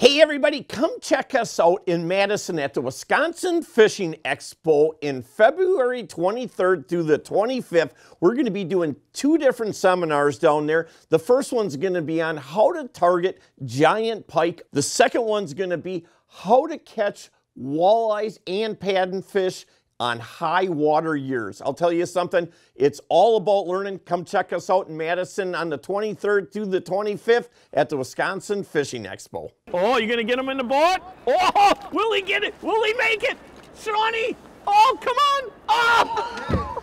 Hey everybody, come check us out in Madison at the Wisconsin Fishing Expo in February 23rd through the 25th. We're going to be doing two different seminars down there. The first one's going to be on how to target giant pike. The second one's going to be how to catch walleyes and paddlefish on high water years. I'll tell you something, it's all about learning. Come check us out in Madison on the 23rd through the 25th at the Wisconsin Fishing Expo. Oh, you're gonna get him in the boat? Oh, will he get it? Will he make it? Shawnee, oh, come on. Oh!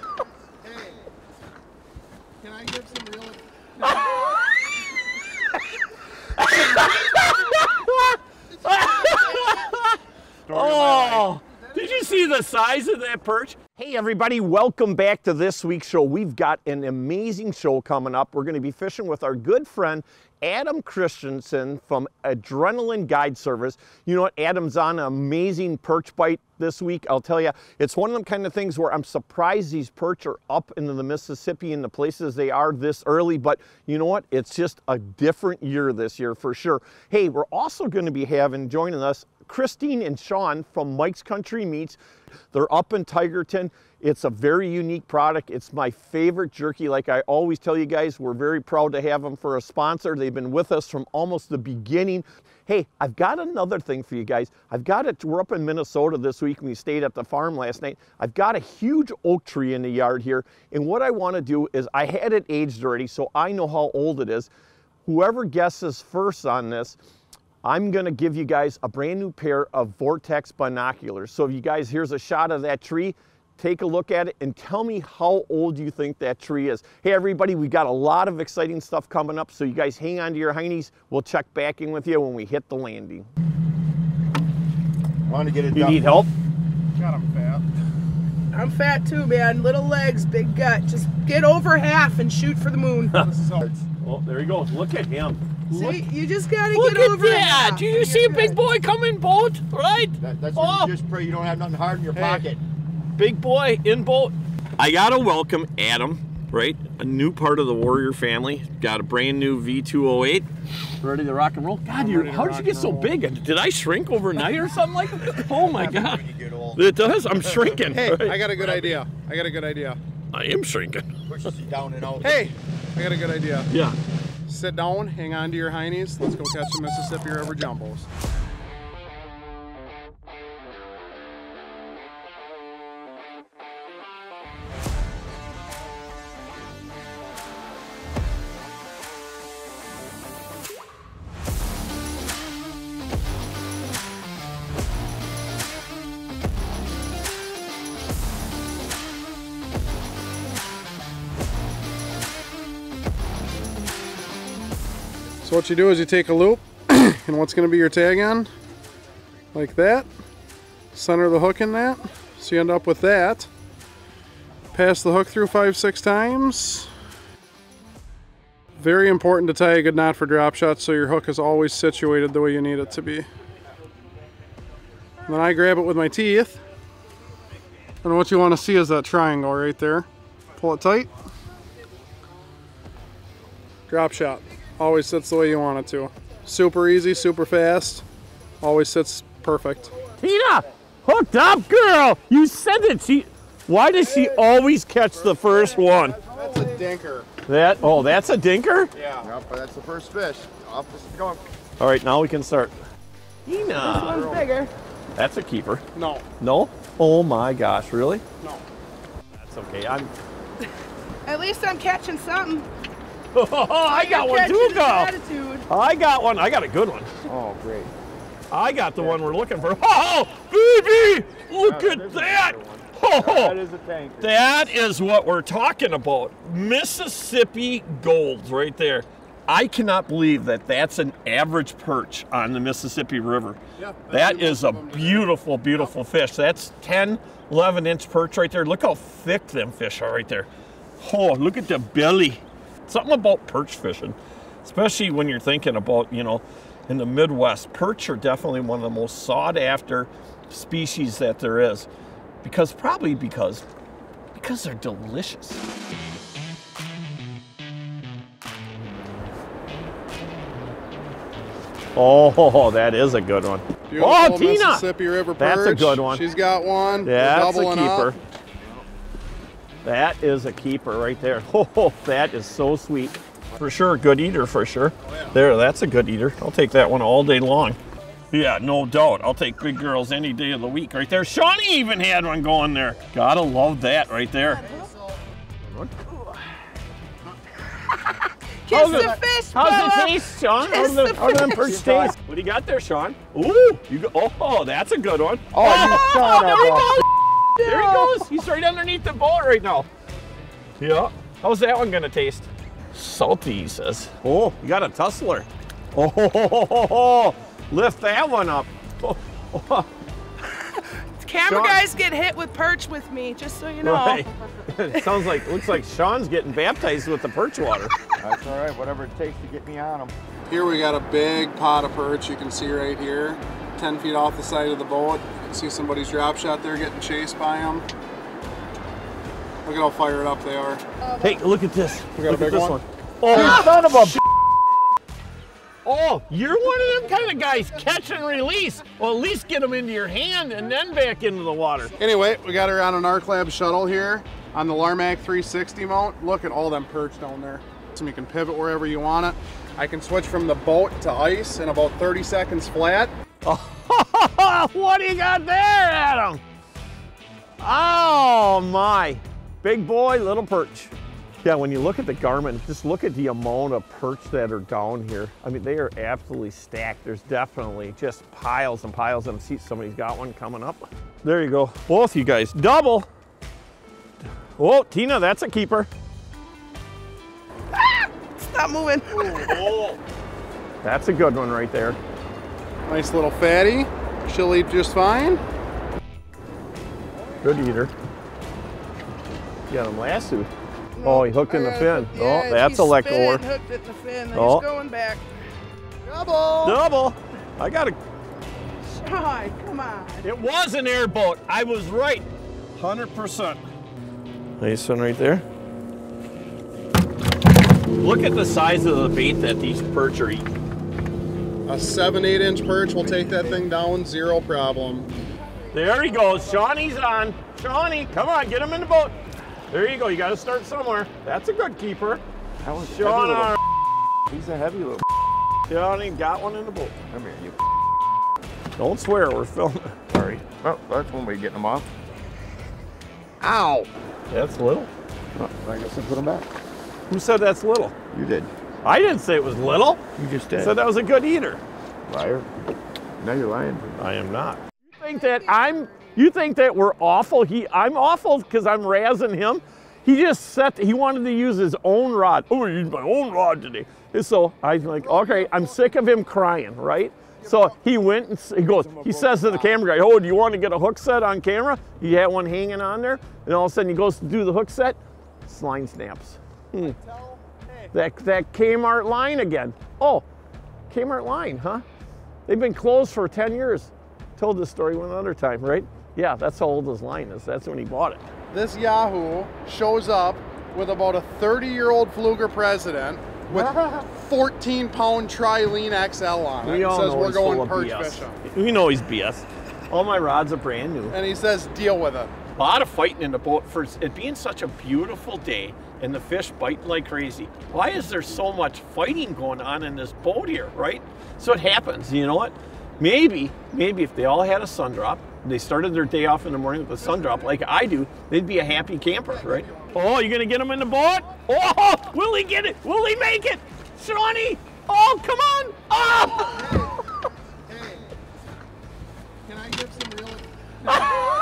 Hey, can I give some real? Oh, did you see the size of that perch? Hey everybody, welcome back to this week's show. We've got an amazing show coming up. We're going to be fishing with our good friend Adam Christensen from Adrenaline Guide Service. You know what, Adam's on an amazing perch bite this week. I'll tell you, it's one of them kind of things where I'm surprised these perch are up into the Mississippi in the places they are this early, but you know what, it's just a different year this year for sure. Hey, we're also going to be having joining us Christine and Sean from Mike's Country Meats. They're up in Tigerton. It's a very unique product. It's my favorite jerky. Like I always tell you guys, we're very proud to have them for a sponsor. They've been with us from almost the beginning. Hey, I've got another thing for you guys. I've got it, we're up in Minnesota this week we stayed at the farm last night. I've got a huge oak tree in the yard here. And what I wanna do is I had it aged already, so I know how old it is. Whoever guesses first on this, I'm gonna give you guys a brand new pair of Vortex binoculars. So if you guys, here's a shot of that tree, take a look at it and tell me how old you think that tree is. Hey everybody, we got a lot of exciting stuff coming up, so you guys hang on to your heinies. We'll check back in with you when we hit the landing. Want to get it You done. need help? God, I'm fat. I'm fat too, man. Little legs, big gut. Just get over half and shoot for the moon. This is hard. Oh, there he goes. Look at him. Look, you just gotta Look get at over that! half. Do you see a big boy coming boat? Right? That, that's when Oh. you just pray you don't have nothing hard in your pocket. big boy in boat. I gotta welcome Adam, right? A new part of the Warrior family. Got a brand new V208. Ready to rock and roll? God, you ready how did you get so roll. big? Did I shrink overnight or something like that? Oh my God. When you get old, It does. I'm shrinking. Hey, right? I got a good idea. I got a good idea. I am shrinking. pushes you down and out. Hey, I got a good idea. Yeah. Sit down, hang on to your heinies. Let's go catch some Mississippi River jumbos. What you do is you take a loop, and what's going to be your tag on, like that. Center the hook in that, so you end up with that. Pass the hook through five, six times. Very important to tie a good knot for drop shots, so your hook is always situated the way you need it to be. Then I grab it with my teeth. And what you want to see is that triangle right there. Pull it tight. Drop shot. Always sits the way you want it to. Super easy, super fast. Always sits perfect. Tina, hooked up, girl. You said it. She. Why does she always catch the first one? That's a dinker. That. Oh, that's a dinker. Yeah. Yep, but that's the first fish. Off this is going. All right, now we can start. Tina. This one's bigger. That's a keeper. No, No? Oh my gosh, really? no. That's okay. I'm. At least I'm catching something. Oh, I got one too, is I got one. I got a good one. Oh, great. I got the one we're looking for. Oh, baby! Look at that! Oh, is a tank. that is what we're talking about. Mississippi golds right there. I cannot believe that that's an average perch on the Mississippi River. Yeah, That is a beautiful, beautiful fish. That's 10, 11 inch perch right there. Look how thick them fish are right there. Oh, look at the belly. Something about perch fishing, especially when you're thinking about, you know, in the Midwest, perch are definitely one of the most sought after species that there is. Because probably because because they're delicious. Oh, that is a good one. Beautiful oh, Tina! Mississippi River perch. That's a good one. She's got one. We're That's a keeper. up. That is a keeper right there. Oh, that is so sweet. For sure, good eater for sure. There, that's a good eater. I'll take that one all day long. Yeah, no doubt. I'll take big girls any day of the week right there. Shawnee even had one going there. Gotta love that right there. Kiss How's the it- fish, How's Bubba. it taste, Sean? Kiss How's the, the how do them fish. perch taste? What do you got there, Sean? Ooh, you go, oh, that's a good one. Oh, you son of a. There he goes. He's right underneath the boat right now. Yeah. How's that one gonna taste? Salty, he says. Oh, you got a tussler. Oh, ho, ho, ho, lift that one up. Oh, Camera Sean. guys get hit with perch with me, just so you know. right. it sounds like looks like Sean's getting baptized with the perch water. That's all right. Whatever it takes to get me on them. Here we got a big pot of perch you can see right here. 10 feet off the side of the boat. You can see somebody's drop shot there getting chased by them. Look at how fired up they are. Hey, look at this. We got a look at big this one? one. Oh, ah! Son of a. Oh, you're one of them kind of guys, catch and release. Well, at least get them into your hand and then back into the water. Anyway, we got her on an Arc Lab shuttle here on the Larmac 360 mount. Look at all them perch down there. So you can pivot wherever you want it. I can switch from the boat to ice in about 30 seconds flat. what do you got there, Adam? Oh my, big boy, little perch. Yeah, when you look at the Garmin, just look at the amount of perch that are down here. I mean, they are absolutely stacked. There's definitely just piles and piles of them. See, somebody's got one coming up. There you go, both you guys, double. Whoa, Tina, that's a keeper. Ah! Stop moving. Oh, that's a good one right there. Nice little fatty. She'll eat just fine. Good eater. Got him lassoed. Oh, he hooked in the I fin. hooked- Oh, that's he a let spit, goer. Hooked it the fin. Oh. He's going back. Double! Double. I got a. Sean, come on. It was an airboat. I was right. 100%. Nice one right there. Look at the size of the bait that these perch are eating. A 7 8 inch perch will take that thing down, zero problem. There he goes. Shawnee's on. Shawnee, come on, get him in the boat. There you go. You got to start somewhere. That's a good keeper. That was a heavy little. our- He's a heavy little. Shawnee got one in the boat. Come here, you. Don't swear. We're filming. Sorry. Oh, that's one way of getting them off. Ow! That's little. Oh, I guess I put him back. Who said that's little? You did. I didn't say it was little. You just did. said that was a good eater. Liar. Now you're lying. I am not. You think that I'm? You think that we're awful? He, I'm awful because I'm razzing him. He just set. He wanted to use his own rod. Oh, I used my own rod today. And so I'm like, okay, I'm sick of him crying, right? So he went and he goes. He says to the camera guy, "Oh, do you want to get a hook set on camera?" He had one hanging on there, and all of a sudden he goes to do the hook set. Line snaps. Hmm. That that Kmart line again. Oh, Kmart line, huh? They've been closed for 10 years. Told this story one other time, right? Yeah, that's how old his line is. That's when he bought it. This Yahoo shows up with about a 30 year old Pflueger president with 14 pound Trilene XL on it. We all says know we're he's going full perch BS. fishing. We know he's BS. All my rods are brand new. And he says deal with it. A lot of fighting in the boat for it being such a beautiful day and the fish biting like crazy. Why is there so much fighting going on in this boat here, right? So it happens, you know what? Maybe, maybe if they all had a sun drop, they started their day off in the morning with a sun drop like I do, they'd be a happy camper, right? Oh, you're gonna get him in the boat? Oh, will he get it? Will he make it? Shawnee! Oh, come on! Oh! Hey, can I give some real?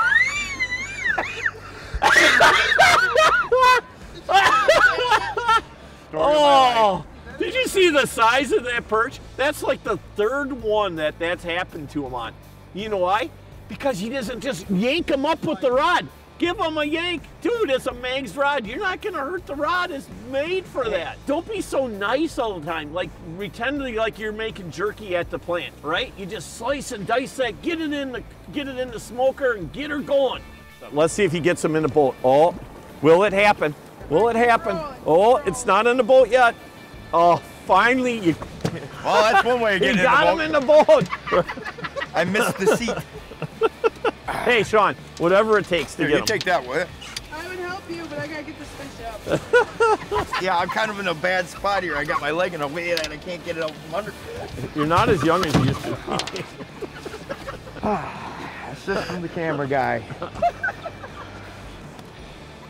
Oh, did you see the size of that perch? That's like the third one that that's happened to him on. You know why? Because he doesn't just yank him up with the rod. Give him a yank. Dude, it's a Manx rod. You're not going to hurt the rod. It's made for that. Don't be so nice all the time. Like, pretending like you're making jerky at the plant, right? You just slice and dice that, get it in the, get it in the smoker and get her going. Let's see if he gets him in the boat. Oh, will it happen? Will it happen? Oh, it's not in the boat yet. Oh, finally, you Well, that's one way of He getting got him in in the the boat. boat. I missed the seat. hey, Sean, whatever it takes to Here, you get him. You take that one. I would help you, but I gotta get this fish up. Yeah, I'm kind of in a bad spot here. I got my leg in a way that I can't get it out from under. You're not as young as you used to. That's just from the camera guy.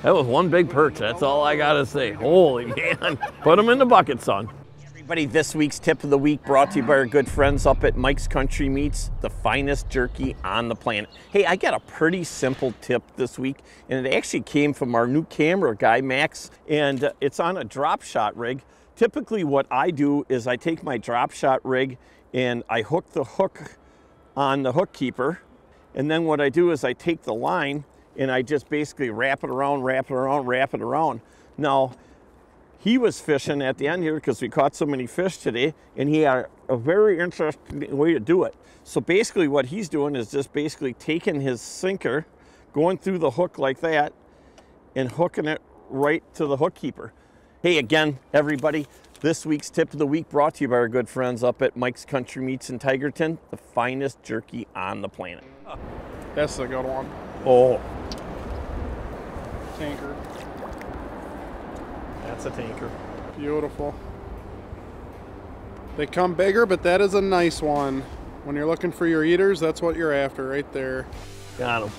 That was one big perch. That's all I gotta say. Holy man. Put him in the bucket, son. Everybody, this week's tip of the week brought to you by our good friends up at Mike's Country Meats, the finest jerky on the planet. Hey, I got a pretty simple tip this week, and it actually came from our new camera guy, Max, and uh, it's on a drop shot rig. Typically, what I do is I take my drop shot rig and I hook the hook on the hook keeper. And then what I do is I take the line and I just basically wrap it around, wrap it around, wrap it around. Now, he was fishing at the end here because we caught so many fish today, and he had a very interesting way to do it. So basically, what he's doing is just basically taking his sinker, going through the hook like that, and hooking it right to the hook keeper. Hey, again, everybody, this week's tip of the week brought to you by our good friends up at Mike's Country Meats in Tigerton, the finest jerky on the planet. That's a good one. Oh, Tanker. that's a tanker. Beautiful. They come bigger, but that is a nice one. When you're looking for your eaters, that's what you're after right there. Got him.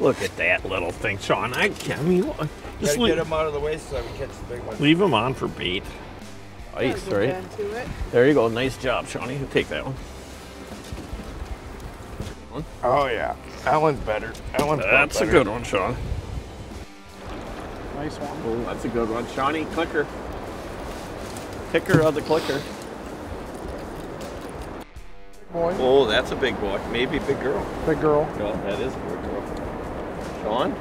Look at that little thing, Sean. I can't. I mean, what- just Gotta leave, get him out of the way so I can catch the big one. leave him on for bait. Ice, Gotta right? it. There you go. Nice job, Shawnee. You take that one. Oh yeah, that one's better. That one's That's a good one, Sean. Nice one. Oh, that's a good one. Shawnee, clicker. Picker of the clicker. Boy. Oh, that's a big boy. Maybe big girl. Big girl. No, that is a big girl. Sean?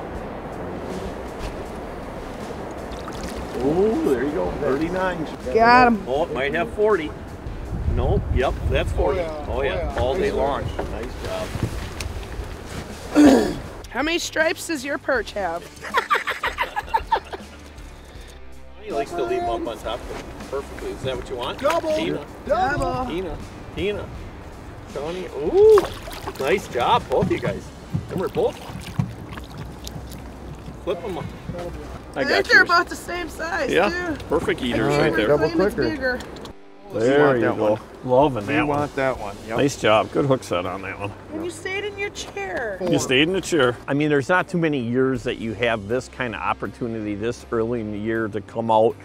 Oh, there you go. 39. Got him. Oh, it might have 40. Nope. Yep, that's 40. yeah. Oh, Oh, yeah. yeah. All day Nice long. Nice job. How many stripes does your perch have? He likes to leave them up on top perfectly. Is that what you want? Double. Tina. Double. Tina. Tina. Tony. Ooh. Nice job, both of you guys. Come here, both. Flip them up. I I got think they're about the same size, Yeah, too. perfect eaters I right there. Double claim it's clicker. Bigger. There want you that go. one. Loving We that one. want that one. Yep. Nice job. Good hook set on that one. And you stayed in your chair. You stayed in the chair. I mean, there's not too many years that you have this kind of opportunity this early in the year to come out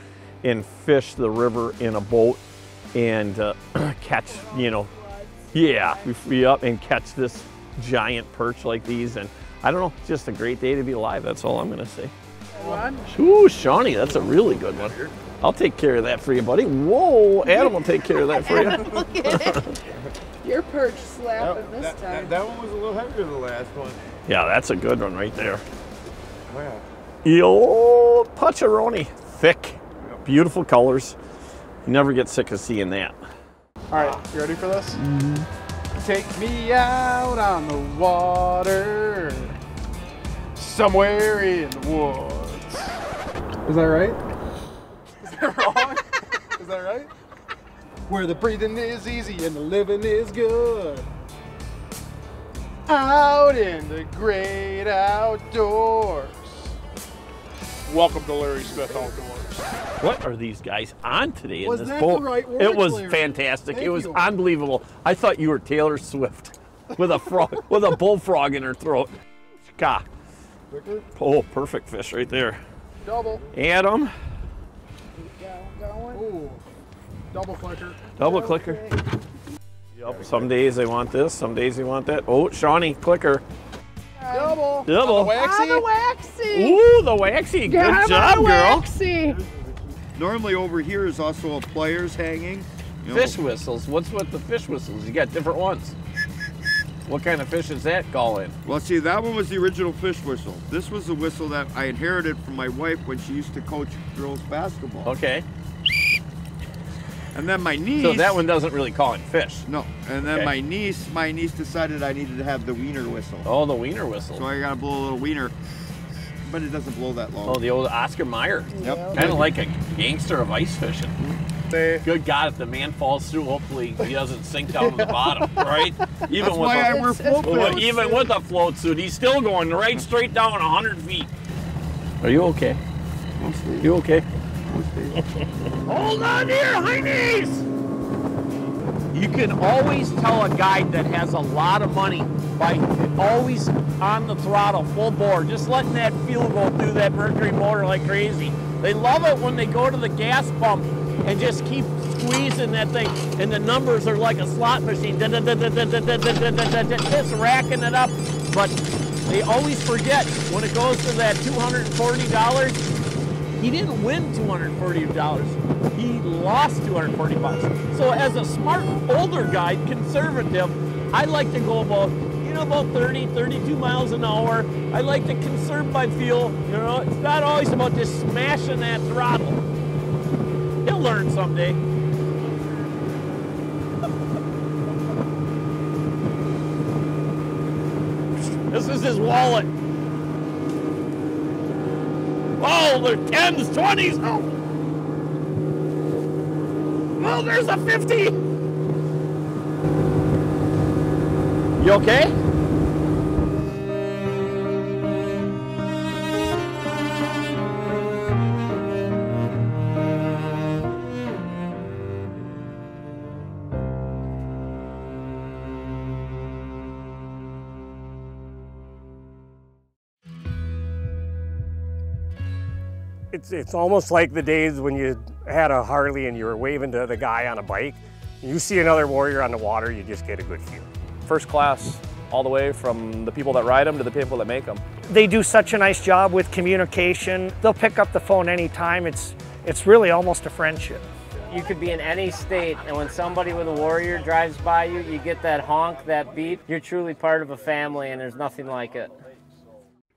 and fish the river in a boat and uh, catch, you know, yeah, we free up and catch this giant perch like these. And I don't know, just a great day to be alive. That's all I'm going to say. Ooh, Shawnee, that's a really good one. I'll take care of that for you, buddy. Whoa, Adam will take care of that for you. Look at it. Your perch slapping this That, time. that, that one was a little heavier than the last one. Yeah, that's a good one right there. Oh yeah. Yo, Pacharoni. Thick, beautiful colors. You never get sick of seeing that. All right, you ready for this? Mm-hmm. Take me out on the water, somewhere in the woods. Is that right? Is that wrong? is that right? Where the breathing is easy and the living is good. Out in the great outdoors. Welcome to Larry Smith Outdoors. What are these guys on today in Was this that boat? the right word, it was Larry? fantastic. Thank it was you. unbelievable. I thought you were Taylor Swift with a frog with a bullfrog in her throat. God. Oh, perfect fish right there. Double. Adam, Ooh. Double clicker. double clicker. Yep. Some days they want this, some days they want that. Oh, Shawnee, clicker. Double. Double. On the waxy. On the waxy. Ooh, the waxy. Good Got job, on the girl. waxy. Normally over here is also a pliers hanging. You know, Fish whistles. What's with the fish whistles? You got different ones. What kind of fish is that calling? Well, see, that one was the original fish whistle. This was the whistle that I inherited from my wife when she used to coach girls basketball. Okay. And then my niece. So that one doesn't really call him fish. No. And then Okay. my niece, my niece decided I needed to have the wiener whistle. Oh, the wiener whistle. So I gotta blow a little wiener, but it doesn't blow that long. Oh, the old Oscar Mayer. Yep. Kind of like a gangster of ice fishing. Mm-hmm. They Good God, if the man falls through, hopefully he doesn't sink down to the bottom, right? Even That's with why I a, wear It's- it's float float well, suits. even with a float suit, he's still going right straight down 100 feet. Are you okay? You okay? Hold on to here, heinies! You can always tell a guy that has a lot of money by always on the throttle, full bore, just letting that fuel go through that Mercury motor like crazy. They love it when they go to the gas pump and just keep squeezing that thing, and the numbers are like a slot machine, just racking it up. But they always forget when it goes to that $240, he didn't win $240. He lost 240 bucks. So as a smart older guy, conservative, I like to go about, you know, about 30, 32 miles an hour. I like to conserve my fuel. You know, it's not always about just smashing that throttle. He'll learn someday. This is his wallet. Oh, they're 10s, 20s. Oh. Oh, there's a 50. You okay? It's, it's almost like the days when you had a Harley and you were waving to the guy on a bike. You see another warrior on the water, you just get a good feel. first class all the way from the people that ride them to the people that make them. They do such a nice job with communication. They'll pick up the phone anytime. It's, it's really almost a friendship. You could be in any state, and when somebody with a warrior drives by you, you get that honk, that beep. You're truly part of a family, and there's nothing like it.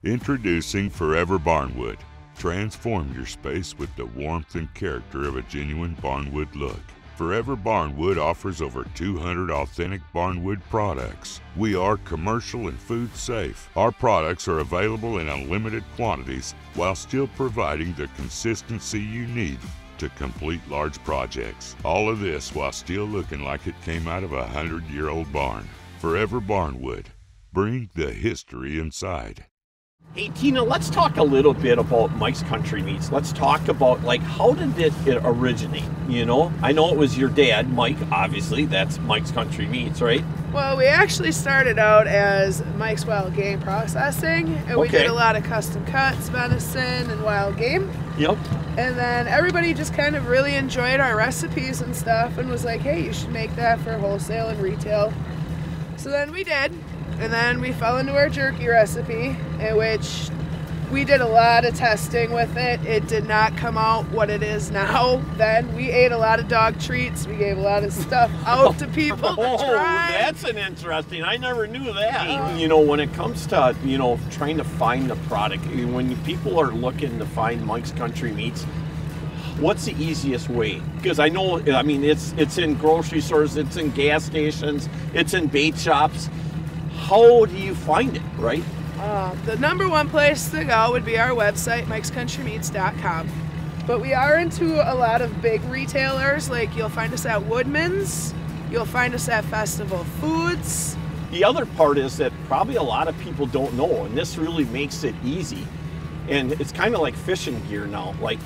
Introducing Forever Barnwood. Transform your space with the warmth and character of a genuine barnwood look. Forever Barnwood offers over 200 authentic barnwood products. We are commercial and food safe. Our products are available in unlimited quantities while still providing the consistency you need to complete large projects. All of this while still looking like it came out of a hundred year old barn. Forever Barnwood. Bring the history inside. Hey Tina, let's talk a little bit about Mike's Country Meats. Let's talk about like how did it, it originate? You know, I know it was your dad, Mike. Obviously, that's Mike's Country Meats, right? Well, we actually started out as Mike's Wild Game Processing, and we did a lot of custom cuts, venison, and wild game. Yep. And then everybody just kind of really enjoyed our recipes and stuff and was like, hey, you should make that for wholesale and retail. So then we did. And then we fell into our jerky recipe, in which we did a lot of testing with it. It did not come out what it is now. Then we ate a lot of dog treats. We gave a lot of stuff out to people to Oh, try. that's an interesting. I never knew that. Uh-huh. You know, when it comes to you know trying to find the product, eh, when people are looking to find Mike's Country Meats, what's the easiest way? Because I know, I mean, it's it's in grocery stores, it's in gas stations, it's in bait shops. How do you find it, right? Uh, the number one place to go would be our website, mikescountrymeats.com. But we are into a lot of big retailers, like you'll find us at Woodman's, you'll find us at Festival Foods. The other part is that probably a lot of people don't know, and this really makes it easy. And it's kind of like fishing gear now. Like,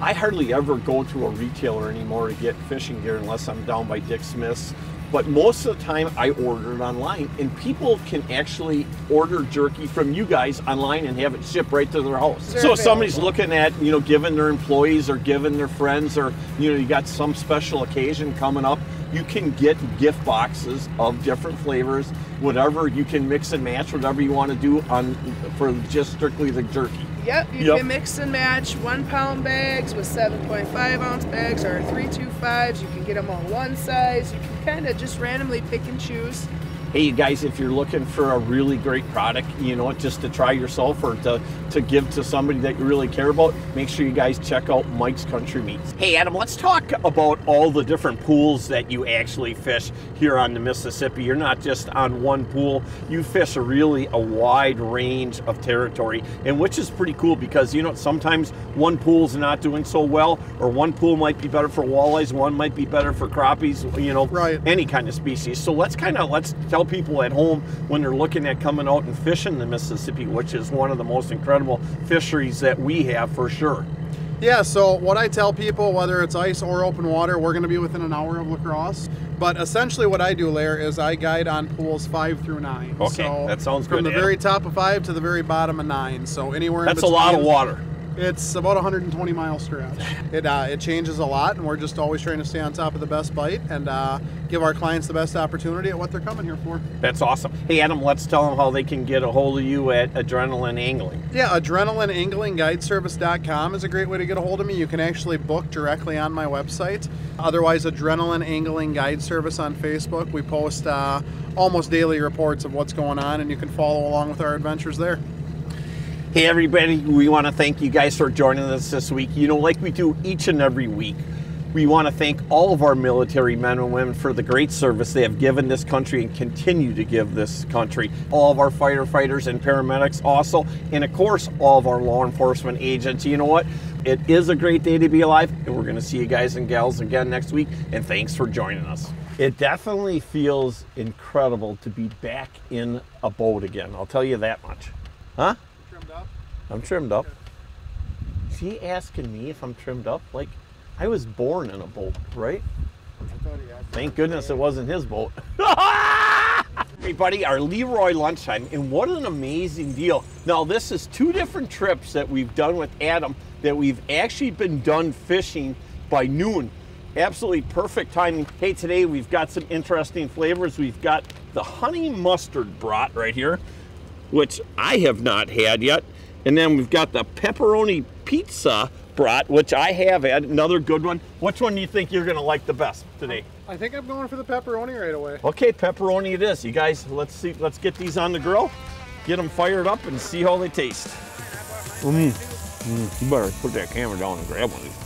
I hardly ever go to a retailer anymore to get fishing gear unless I'm down by Dick Smith's. But most of the time, I order it online, and people can actually order jerky from you guys online and have it shipped right to their house. They're so if somebody's looking at, you know, giving their employees or giving their friends, or you know, you got some special occasion coming up, you can get gift boxes of different flavors, whatever you can mix and match, whatever you want to do on for just strictly the jerky. Yep, you Yep. can mix and match one pound bags with 7.5 ounce bags or 325s. You can get them all one size. You can kind of just randomly pick and choose. Hey, you guys, if you're looking for a really great product, you know, just to try yourself or to, to give to somebody that you really care about, make sure you guys check out Mike's Country Meats. Hey, Adam, let's talk about all the different pools that you actually fish here on the Mississippi. You're not just on one pool, you fish a really a wide range of territory, and which is pretty cool because, you know, sometimes one pool's not doing so well, or one pool might be better for walleyes, one might be better for crappies, you know, Right. any kind of species. So let's kind of let's tell people at home when they're looking at coming out and fishing the Mississippi, which is one of the most incredible fisheries that we have for sure. Yeah, so what I tell people, whether it's ice or open water, we're going to be within an hour of La Crosse. But essentially, what I do, Lair, is I guide on pools five through nine. Okay, so that sounds From good, the Adam. very top of five to the very bottom of nine. So anywhere. That's a lot of water. It's about 120 mile stretch. It uh, it changes a lot, and we're just always trying to stay on top of the best bite and uh, give our clients the best opportunity at what they're coming here for. That's awesome. Hey Adam, let's tell them how they can get a hold of you at Adrenaline Angling. Yeah, adrenaline angling guide service.com is a great way to get a hold of me. You can actually book directly on my website. Otherwise, Adrenaline Angling Guide Service on Facebook. We post uh, almost daily reports of what's going on, and you can follow along with our adventures there. Hey everybody, we want to thank you guys for joining us this week. You know, like we do each and every week, we want to thank all of our military men and women for the great service they have given this country and continue to give this country. All of our firefighters and paramedics also, and of course, all of our law enforcement agents. You know what? It is a great day to be alive, and we're going to see you guys and gals again next week. And thanks for joining us. It definitely feels incredible to be back in a boat again. I'll tell you that much. Huh? I'm trimmed up. Is he asking me if I'm trimmed up? Like, I was born in a boat, right? Thank goodness it wasn't his boat. Everybody, our Leroy lunchtime, and what an amazing deal. Now, this is two different trips that we've done with Adam that we've actually been done fishing by noon. Absolutely perfect timing. Hey, today we've got some interesting flavors. We've got the honey mustard brat right here, which I have not had yet. And then we've got the pepperoni pizza brat, which I have had. Another good one. Which one do you think you're going to like the best today? I think I'm going for the pepperoni right away. Okay, pepperoni it is. You guys, let's see. Let's get these on the grill, get them fired up, and see how they taste. Mm. Mm, you better put that camera down and grab one. of these.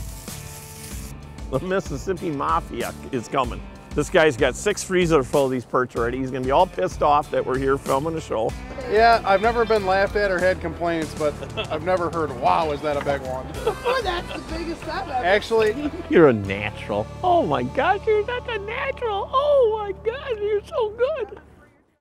The Mississippi Mafia is coming. This guy's got six freezers full of these perch already. He's gonna be all pissed off that we're here filming a show. Yeah, I've never been laughed at or had complaints, but I've never heard, wow, is that a big one? Oh, that's the biggest I've ever Actually, You're a natural. Oh my gosh, you're such a natural. Oh my God, you're so good.